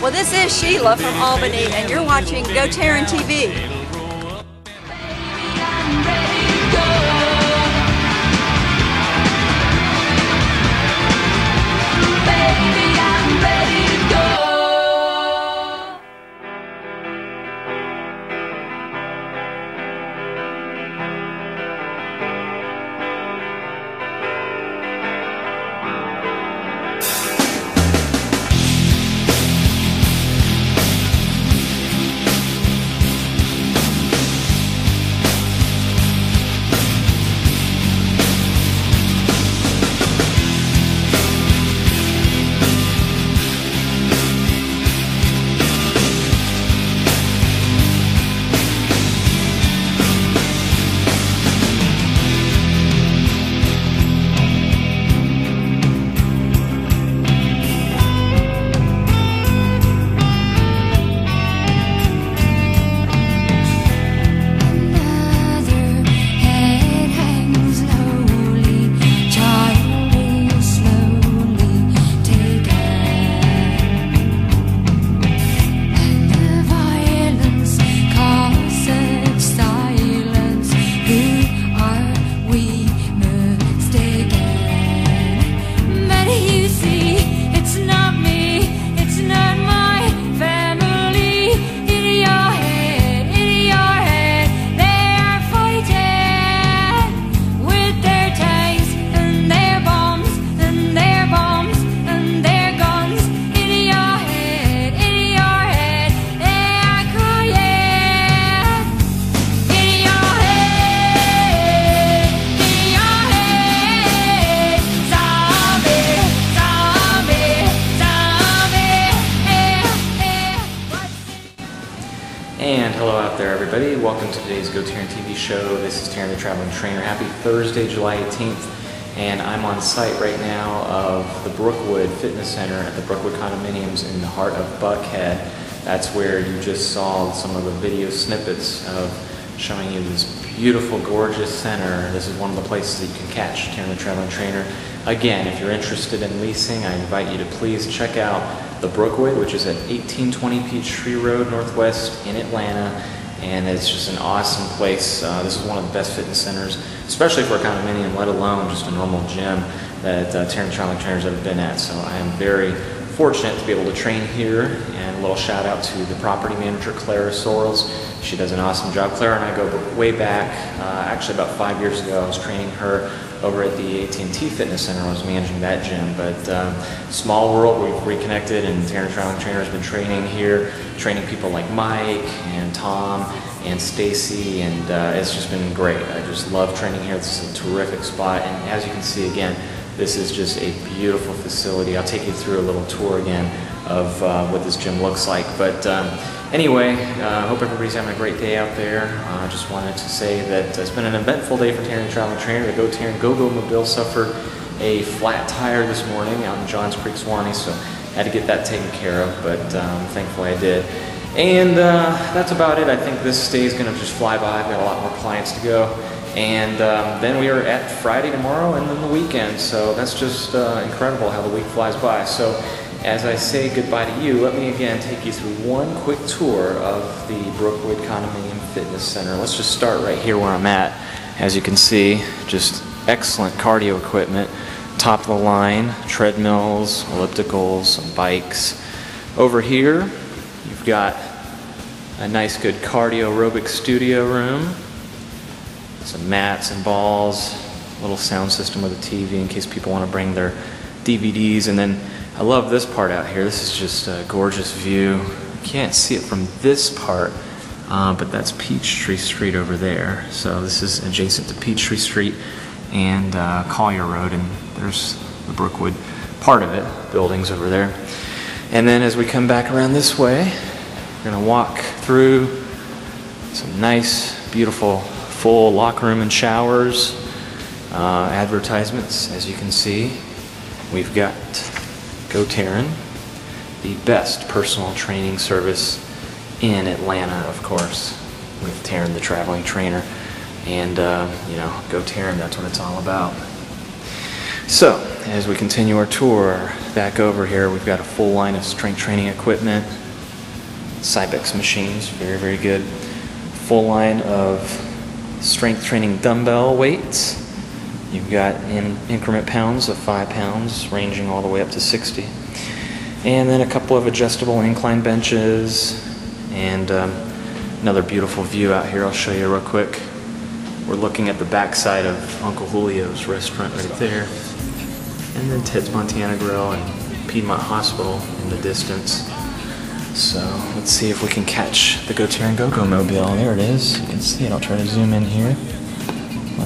Well, this is Sheila from Albany, and you're watching Go Tarryn TV. Hello out there, everybody. Welcome to today's Go TV show. This is Tarryn the Traveling Trainer. Happy Thursday, July 18th. And I'm on site right now of the Brookwood Fitness Center at the Brookwood Condominiums in the heart of Buckhead. That's where you just saw some of the video snippets of showing you this beautiful, gorgeous center. This is one of the places that you can catch Tarryn the Traveling Trainer. Again, if you're interested in leasing, I invite you to please check out the Brookwood, which is at 1820 Peachtree Road Northwest in Atlanta. And it's just an awesome place. Uh, this is one of the best fitness centers, especially for a condominium, let alone just a normal gym that uh, Tarryn Traveling Trainer's ever been at. So I am very fortunate to be able to train here. And a little shout out to the property manager, Clara Sorrells. She does an awesome job. Clara and I go way back, uh, actually about five years ago, I was training her over at the AT&T Fitness Center. I was managing that gym, but um, small world. We've reconnected, and Tarryn Traveling Trainer has been training here, training people like Mike and Tom and Stacy, and uh, it's just been great. I just love training here. This is a terrific spot, and as you can see again, this is just a beautiful facility. I'll take you through a little tour again of uh, what this gym looks like, but. Um, Anyway, I uh, hope everybody's having a great day out there. I uh, just wanted to say that it's been an eventful day for Tarryn Traveling Trainer. The Go Tarryn Go-Go Mobile suffered a flat tire this morning out in Johns Creek, Suwanee, so had to get that taken care of, but um, thankfully I did. And uh, that's about it. I think this day is going to just fly by. I've got a lot more clients to go. And um, then we are at Friday tomorrow and then the weekend. So that's just uh, incredible how the week flies by. So as I say goodbye to you, let me again take you through one quick tour of the Brookwood Condominium Fitness Center. Let's just start right here where I'm at. As you can see, just excellent cardio equipment, top of the line, treadmills, ellipticals, bikes. Over here, you've got a nice good cardio aerobic studio room, some mats and balls, a little sound system with a TV in case people want to bring their DVDs, and then I love this part out here. This is just a gorgeous view. You can't see it from this part, uh, but that's Peachtree Street over there. So this is adjacent to Peachtree Street and uh, Collier Road, and there's the Brookwood part of it, buildings over there. And then as we come back around this way, we're gonna walk through some nice, beautiful, full locker room and showers, uh, advertisements, as you can see. We've got Go Tarryn, the best personal training service in Atlanta, of course, with Tarryn, the traveling trainer. And, uh, you know, Go Tarryn, that's what it's all about. So, as we continue our tour back over here, we've got a full line of strength training equipment, Cybex machines, very, very good. Full line of strength training dumbbell weights. You've got in increment pounds of five pounds, ranging all the way up to 60. And then a couple of adjustable incline benches, and um, another beautiful view out here. I'll show you real quick. We're looking at the backside of Uncle Julio's restaurant right there. And then Ted's Montana Grill and Piedmont Hospital in the distance. So let's see if we can catch the Go and Go-Go mobile. There it is. You can see it. I'll try to zoom in here.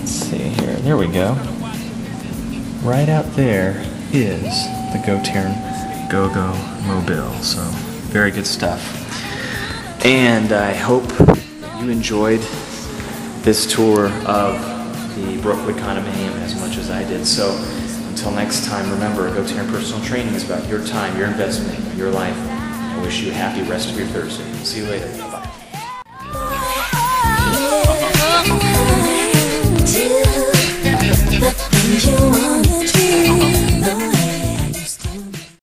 Let's see here. There we go. Right out there is the Go Go-Go mobile. So very good stuff. And I hope you enjoyed this tour of the Brookwood condominium as much as I did. So until next time, remember, Go Personal Training is about your time, your investment, your life. I wish you a happy rest of your Thursday. See you later. the things you wanna do.